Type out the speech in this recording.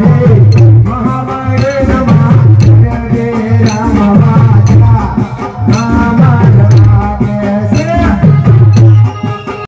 Mahade, Mahade.